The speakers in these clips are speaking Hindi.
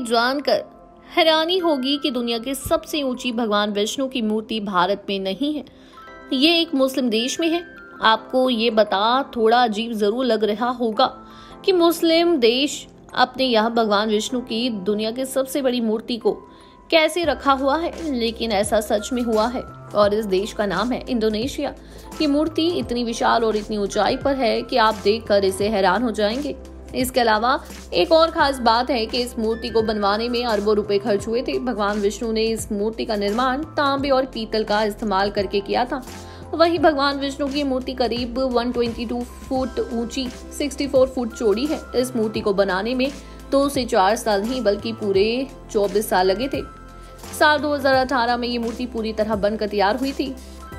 जानकर हैरानी होगी कि दुनिया की सबसे ऊँची भगवान विष्णु की मूर्ति भारत में नहीं है। ये एक मुस्लिम देश में है। आपको ये बता थोड़ा अजीब ज़रूर लग रहा होगा कि मुस्लिम देश अपने यहाँ भगवान विष्णु की दुनिया की सबसे बड़ी मूर्ति को कैसे रखा हुआ है, लेकिन ऐसा सच में हुआ है। और इस देश का नाम है इंडोनेशिया। ये मूर्ति इतनी विशाल और इतनी ऊंचाई पर है कि आप देखकर इसे हैरान हो जाएँगे। इसके अलावा एक और खास बात है कि इस मूर्ति को बनवाने में अरबों रुपए खर्च हुए थे। भगवान विष्णु ने इस मूर्ति का निर्माण तांबे और पीतल का इस्तेमाल करके किया था। वहीं भगवान विष्णु की मूर्ति करीब 122 फुट ऊँची 64 फुट चौड़ी है। इस मूर्ति को बनाने में दो से चार साल नहीं, बल्कि पूरे 24 साल लगे थे। साल 2018 में ये मूर्ति पूरी तरह बनकर तैयार हुई थी।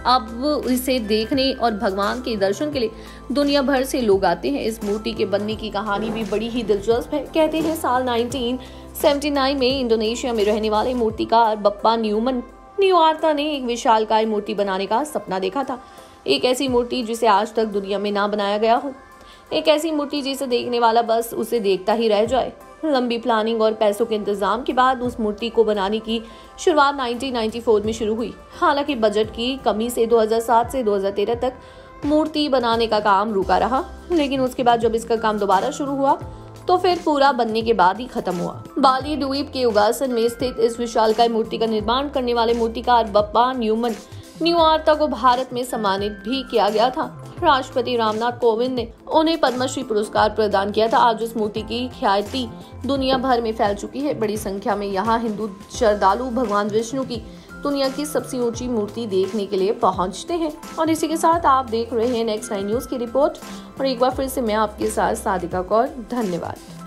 अब इसे देखने और भगवान के दर्शन के लिए दुनिया भर से लोग आते हैं। इस मूर्ति के बनने की कहानी भी बड़ी ही दिलचस्प है। कहते हैं साल 1979 में इंडोनेशिया में रहने वाले मूर्तिकार बप्पा न्यूमन न्यूआर्ता ने एक विशालकाय मूर्ति बनाने का सपना देखा था। एक ऐसी मूर्ति जिसे आज तक दुनिया में ना बनाया गया हो। एक ऐसी मूर्ति जिसे देखने वाला बस उसे देखता ही रह जाए। लंबी प्लानिंग और पैसों के इंतज़ाम के बाद उस मूर्ति को बनाने की शुरुआत 1994 में शुरू हुई। हालाँकि बजट की कमी से 2007 से 2013 तक मूर्ति बनाने का काम रुका रहा, लेकिन उसके बाद जब इसका काम दोबारा शुरू हुआ तो फिर पूरा बनने के बाद ही खत्म हुआ। बाली द्वीप के उगासन में स्थित इस विशालकाय मूर्ति का निर्माण करने वाले मूर्तिकार बप्पा न्यूमन न्यू आर्ता को भारत में सम्मानित भी किया गया था। राष्ट्रपति रामनाथ कोविंद ने उन्हें पद्मश्री पुरस्कार प्रदान किया था। आज उस मूर्ति की ख्याति दुनिया भर में फैल चुकी है। बड़ी संख्या में यहाँ हिंदू श्रद्धालु भगवान विष्णु की दुनिया की सबसे ऊँची मूर्ति देखने के लिए पहुँचते हैं। और इसी के साथ आप देख रहे हैं नेक्स्ट नाइन न्यूज़ की रिपोर्ट। और एक बार फिर से मैं आपके साथ साधिका कौर। धन्यवाद।